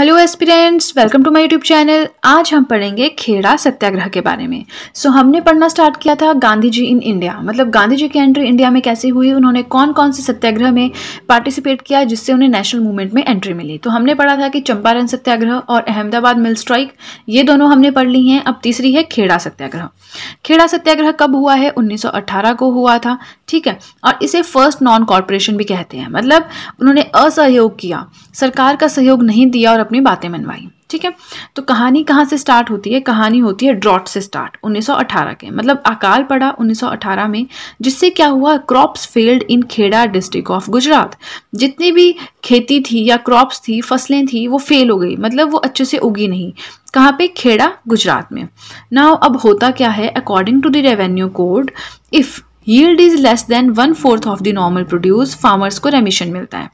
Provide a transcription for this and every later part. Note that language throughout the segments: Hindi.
Hello aspirants welcome to my YouTube channel आज हम पढ़ेंगे खेड़ा सत्याग्रह के बारे में। सो so, हमने पढ़ना स्टार्ट किया था गांधी जी इन इंडिया मतलब गांधी जी की एंट्री इंडिया में कैसे हुई उन्होंने कौन कौन से सत्याग्रह में पार्टिसिपेट किया जिससे उन्हें नेशनल मूवमेंट में एंट्री मिली। तो हमने पढ़ा था कि चंपारण सत्याग्रह और अहमदाबाद मिल स्ट्राइक ये दोनों हमने पढ़ ली हैं। अब तीसरी है खेड़ा सत्याग्रह। खेड़ा सत्याग्रह कब हुआ है? उन्नीस को हुआ था ठीक है? और इसे फ़र्स्ट नॉन कॉरपोरेशन भी कहते हैं। मतलब उन्होंने असहयोग किया। सरकार का सहयोग नहीं दिया और अपनी बातें मनवाई, ठीक है? तो कहानी कहाँ से स्टार्ट होती है? कहानी होती है ड्रॉट से स्टार्ट 1918 के। मतलब अकाल पड़ा 1918 में, जिससे क्या हुआ? Crops failed in Kheda district of Gujarat जितनी भी खेती थी या क्रॉप्स थी, फ़सलें थी, वो फेल हो गई। मतलब वो अच्छे से उगी नहीं। कहाँ पे? खेड़ा गुजरात में। ना अब होता क्या है? According to the revenue code if yield is less than one fourth of the normal produce farmers को रेमिशन मिलता है।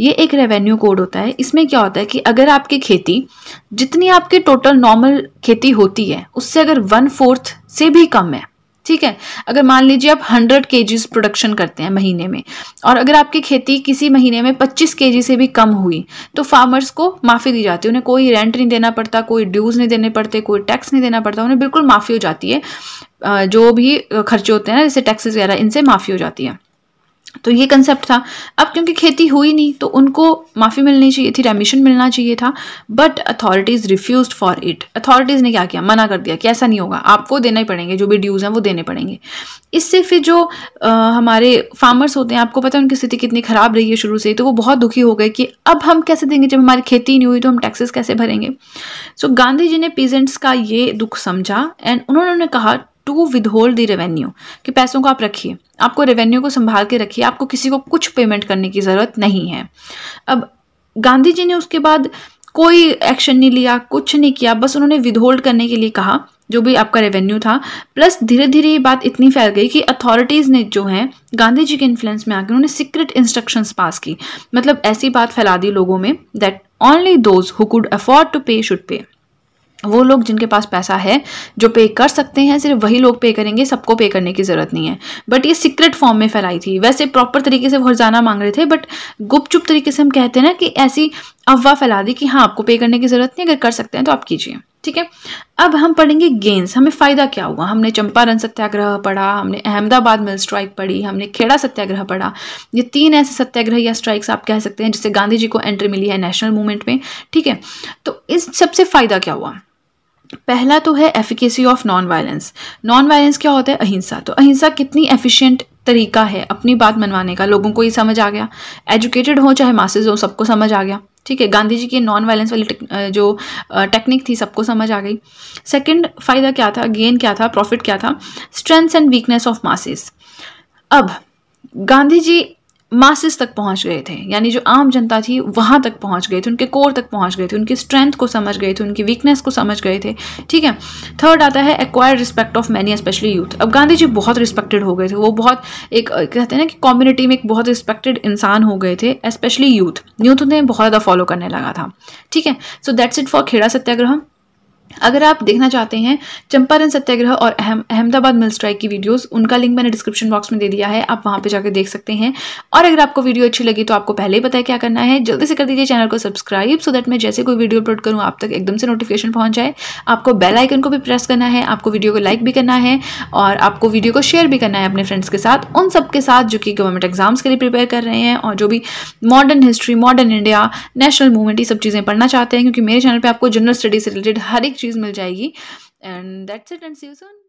ये एक रेवेन्यू कोड होता है। इसमें क्या होता है कि अगर आपकी खेती, जितनी आपकी टोटल नॉर्मल खेती होती है, उससे अगर वन फोर्थ से भी कम है ठीक है? अगर मान लीजिए आप हंड्रेड के प्रोडक्शन करते हैं महीने में और अगर आपकी खेती किसी महीने में पच्चीस के से भी कम हुई तो फार्मर्स को माफ़ी दी जाती है। उन्हें कोई रेंट नहीं देना पड़ता, कोई ड्यूज़ नहीं देने पड़ते, कोई टैक्स नहीं देना पड़ता, उन्हें बिल्कुल माफ़ी हो जाती है। जो भी खर्चे होते हैं ना, जैसे टैक्सेस वगैरह, इनसे माफ़ी हो जाती है। तो ये कंसेप्ट था। अब क्योंकि खेती हुई नहीं तो उनको माफ़ी मिलनी चाहिए थी रेमिशन मिलना चाहिए था but authorities refuse for it authorities ने क्या किया? मना कर दिया कि ऐसा नहीं होगा। आपको देना ही पड़ेंगे जो भी ड्यूज़ हैं वो देने पड़ेंगे। इससे फिर जो आ, हमारे फार्मर्स होते हैं आपको पता है उनकी स्थिति कितनी ख़राब रही है शुरू से तो वो बहुत दुखी हो गए कि अब हम कैसे देंगे? जब हमारी खेती नहीं हुई तो हम टैक्सेस कैसे भरेंगे? सो so, गांधी जी ने पीजेंट्स का ये दुख समझा एंड उन्होंने कहा to withhold the revenue कि पैसों को आप रखिए, आपको रेवेन्यू को संभाल के रखिए, आपको किसी को कुछ पेमेंट करने की ज़रूरत नहीं है। अब गांधी जी ने उसके बाद कोई एक्शन नहीं लिया, कुछ नहीं किया, बस उन्होंने विदहोल्ड करने के लिए कहा, जो भी आपका रेवेन्यू था। प्लस धीरे धीरे ये बात इतनी फैल गई कि अथॉरिटीज़ ने जो है, गांधी जी के इन्फ्लुएंस में आकर उन्होंने सीक्रेट इंस्ट्रक्शंस पास की। मतलब ऐसी बात फैला दी लोगों में that only those who could afford to pay should pay वो लोग जिनके पास पैसा है, जो पे कर सकते हैं, सिर्फ़ वही लोग पे करेंगे, सबको पे करने की ज़रूरत नहीं है। बट ये सीक्रेट फॉर्म में फैलाई थी। वैसे प्रॉपर तरीके से हरजाना मांग रहे थे बट गुपचुप तरीके से हम कहते हैं ना कि ऐसी अफवाह फैला दी कि हाँ आपको पे करने की ज़रूरत नहीं, अगर कर सकते हैं तो आप कीजिए। ठीक है? अब हम पढ़ेंगे गेंस हमें फ़ायदा क्या हुआ? हमने चंपारण सत्याग्रह पढ़ा, हमने अहमदाबाद मिल स्ट्राइक पढ़ी, हमने खेड़ा सत्याग्रह पढ़ा। ये तीन ऐसे सत्याग्रह या स्ट्राइक्स आप कह सकते हैं जिससे गांधी जी को एंट्री मिली है नेशनल मूवमेंट में। ठीक है? तो इस सबसे फ़ायदा क्या हुआ? पहला तो है efficacy of non violence non violence क्या होता है? अहिंसा। तो अहिंसा कितनी एफिशिएंट तरीका है अपनी बात मनवाने का? लोगों को ये समझ आ गया। एजुकेटेड हो चाहे मासेज हो, सबको समझ आ गया। ठीक है? गांधी जी की नॉन वायलेंस वाली जो टेक्निक थी, सबको समझ आ गई। सेकंड फ़ायदा क्या था? गेन क्या था? प्रॉफिट क्या था? Strengths and weakness of masses अब, गांधी जी मासिस तक पहुँच गए थे। यानी जो आम जनता थी, वहाँ तक पहुँच गए थे, उनके कोर तक पहुँच गए थे, उनकी स्ट्रेंथ को समझ गए थे, उनकी वीकनेस को समझ गए थे। ठीक है? थर्ड आता है acquire respect of many specially youth अब गांधी जी बहुत रिस्पेक्टेड हो गए थे। वो बहुत एक कहते हैं ना कि कम्युनिटी में एक बहुत रिस्पेक्टेड इंसान हो गए थे स्पेशली यूथ यूथ उन्हें बहुत ज़्यादा फॉलो करने लगा था। ठीक है? So that's it for Kheda Satyagraha. अगर आप देखना चाहते हैं चंपारण सत्याग्रह और अहम अहमदाबाद मिल स्ट्राइक की वीडियोस उनका लिंक मैंने डिस्क्रिप्शन बॉक्स में दे दिया है, आप वहाँ पे जाकर देख सकते हैं। और अगर आपको वीडियो अच्छी लगी तो आपको पहले ही पता है क्या करना है, जल्दी से कर दीजिए चैनल को सब्सक्राइब सो दैट मैं जैसे कोई वीडियो अपलोड करूँ, आप तक एकदम से नोटिफिकेशन पहुँच जाए। आपको बेल आइकन को भी प्रेस करना है, आपको वीडियो को लाइक भी करना है और आपको वीडियो को शेयर भी करना है अपने फ्रेंड्स के साथ, उन सबके साथ जो कि गवर्नमेंट एग्ज़ाम्स के लिए प्रिपेयर कर रहे हैं और जो भी modern history modern India national movement ये सब चीज़ें पढ़ना चाहते हैं, क्योंकि मेरे चैनल पर आपको जनरल स्टडीज़ से रिलेटेड हर एक चीज़ मिल जाएगी। And that's it and see you soon.